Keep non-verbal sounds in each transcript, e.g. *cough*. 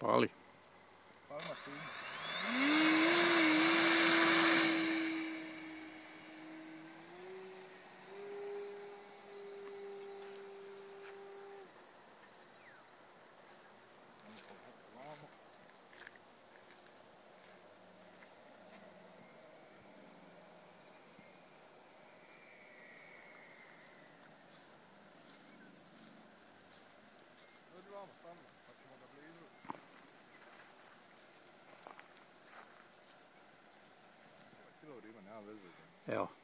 Paljon. Paljon. Ja. É,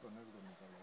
Con algo me caló.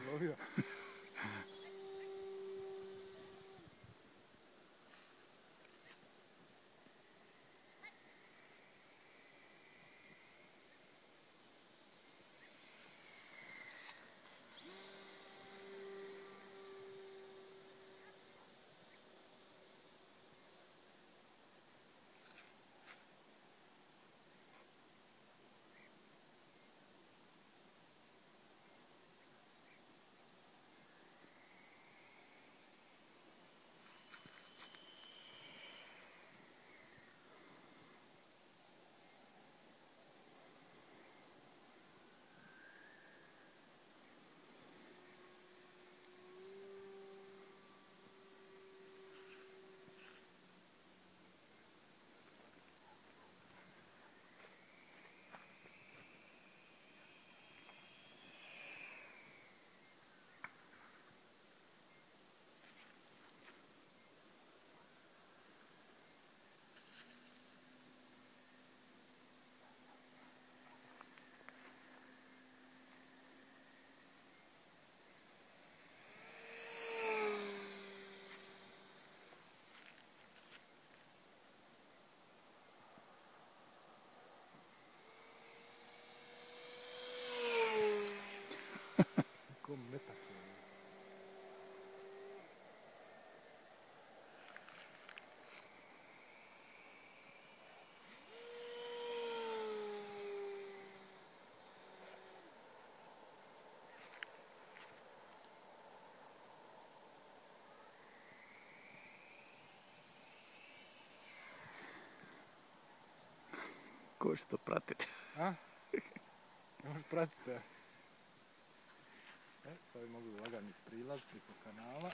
Hallelujah. *laughs* Кой ще пратите? А? Не може пратите. E, to bi mogli lagani prilaz preko kanala.